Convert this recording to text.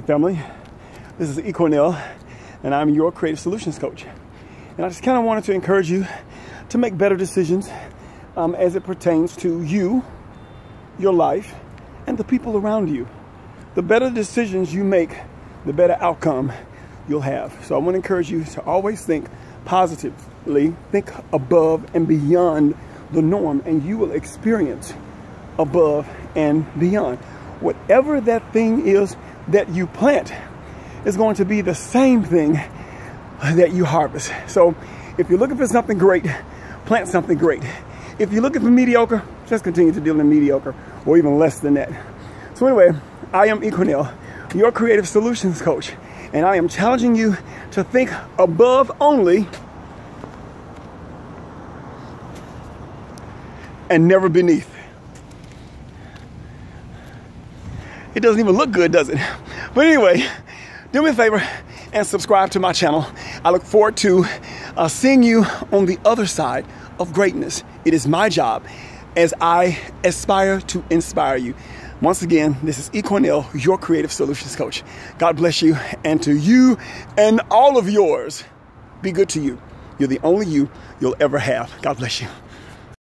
family. This is E. Cornell, and I'm your creative solutions coach. And I just kind of wanted to encourage you to make better decisions um, as it pertains to you, your life, and the people around you. The better decisions you make, the better outcome you'll have. So I want to encourage you to always think positively, think above and beyond the norm, and you will experience above and beyond. Whatever that thing is that you plant is going to be the same thing that you harvest. So if you're looking for something great, plant something great. If you're looking for mediocre, just continue to deal in mediocre or even less than that. So anyway, I am E. Cornell, your creative solutions coach, and I am challenging you to think above only and never beneath. It doesn't even look good, does it? But anyway, do me a favor and subscribe to my channel. I look forward to uh, seeing you on the other side of greatness. It is my job as I aspire to inspire you. Once again, this is E. Cornell, your creative solutions coach. God bless you, and to you and all of yours, be good to you. You're the only you you'll ever have. God bless you.